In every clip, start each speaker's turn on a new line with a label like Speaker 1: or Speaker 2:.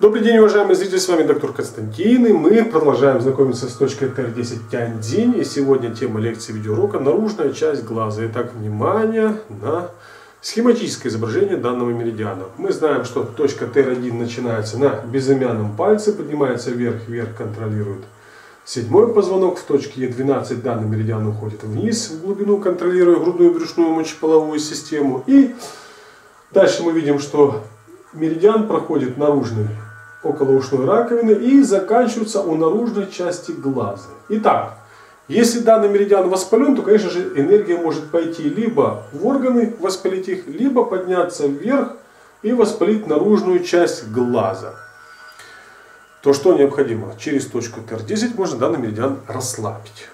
Speaker 1: Добрый день, уважаемые зрители, с вами доктор Константин, и мы продолжаем знакомиться с точкой ТР-10 Тяньцзинь, и сегодня тема лекции видеоурока «Наружная часть глаза». Итак, внимание на схематическое изображение данного меридиана. Мы знаем, что точка ТР-1 начинается на безымянном пальце, поднимается вверх, вверх контролирует седьмой позвонок, в точке Е12 данный меридиан уходит вниз, в глубину, контролируя грудную брюшную мочеполовую систему, и дальше мы видим, что меридиан проходит наружный около ушной раковины и заканчиваются у наружной части глаза. Итак, если данный меридиан воспален, то, конечно же, энергия может пойти либо в органы, воспалить их, либо подняться вверх и воспалить наружную часть глаза. То, что необходимо, через точку ТР-10 можно данный меридиан расслабить.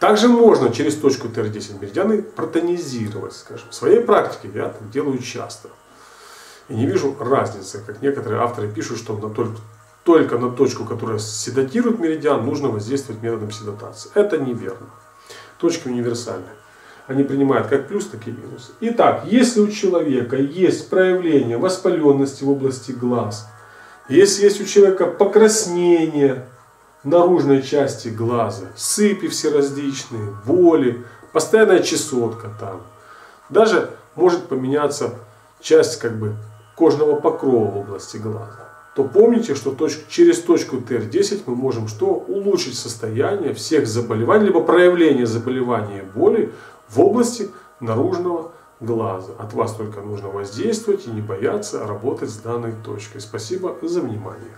Speaker 1: Также можно через точку ТР-10 меридианы протонизировать, скажем. В своей практике я так делаю часто. И не вижу разницы, как некоторые авторы пишут, что на только, только на точку, которая седатирует меридиан, нужно воздействовать методом седатации. Это неверно. Точки универсальны. Они принимают как плюс, так и минус. Итак, если у человека есть проявление воспаленности в области глаз, если есть у человека покраснение наружной части глаза, сыпи всеразличные, боли, постоянная чесотка там, даже может поменяться часть как бы кожного покрова в области глаза, то помните, что через точку ТР10 мы можем что? Улучшить состояние всех заболеваний, либо проявление заболевания и боли в области наружного глаза. От вас только нужно воздействовать и не бояться работать с данной точкой. Спасибо за внимание.